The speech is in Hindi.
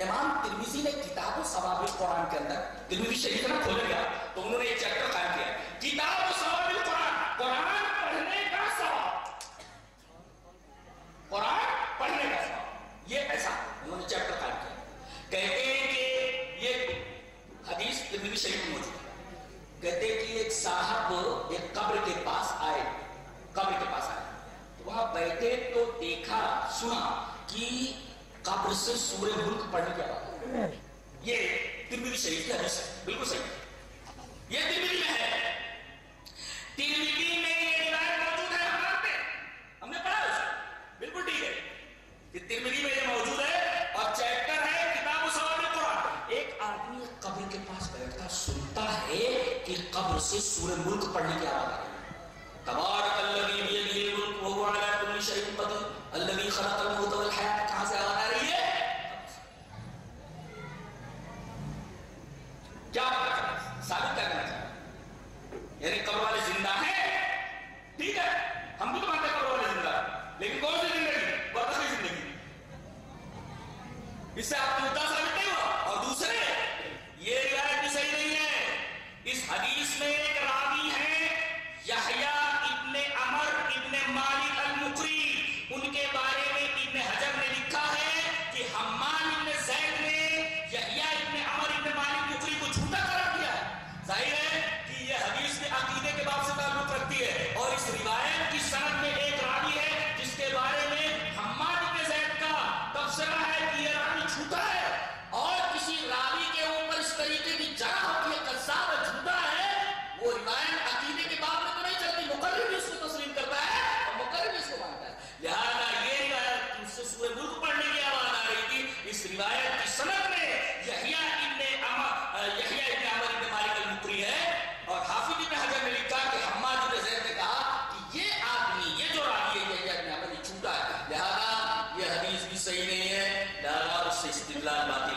इमाम तिरमिजी ने किताब सवाबिल कुरान के अंदर तिरमिजी शरीफ ना खोल गया तो उन्होंने एक चैप्टर कायम किया किताब सवाबिल कुरान कुरान पढ़ने का सवाब। कुरान पढ़ने का सवाब। ये ऐसा, उन्होंने चैप्टर कायम किया। कहते हैं कि ये हदीस तिरमिजी शरीफ में मौजूद है। कहते हैं कि एक साहब एक कब्र के पास आए, कब्र के पास आए। तो वहाँ बैठे तो देखा, सुना कि कब्र से सूर्य मुल्क पढ़ने की आवाज़ ये तिरमिदी शरीफ की हदीस है। बिल्कुल सही। ये तिरमिदी में है। तिरमिदी में ये रिवायत मौजूद है हमारे पे। हमने पढ़ा उसे। बिल्कुल ठीक है। कि तिरमिदी में ये मौजूद है और चैप्टर है किताब कुरान। एक आदमी कब्र के पास बैठता, सुनता है कि कब्र से सूर्य मुल्क पढ़ने की आवाज़ आ रही है। तबारक अल्लज़ी बियदिहिल मुल्क व हुवा अला कुल्ली शैइन कदीर। अल्लज़ी मौत वल हयात कहाँ से आवाज़ आ रही है क्या साबित करना चाहते यानी कब्र वाले ज़िंदा हैं, ठीक है, हम भी तो मानते कब्र वाले ज़िंदा लेकिन कौन सी ज़िंदगी? बरकती ज़िंदगी। इससे आप मुद्दा साबित नहीं हुआ और दूसरे, ये रिवायत भी सही नहीं है। इस हदीस में एक रावी है, यहया इब्ने अमर, इब्ने मालिक अल मुकरी उनके बारे में इब्ने हजर ने लिखा है कि हम्मान यहिया इब्ने अमर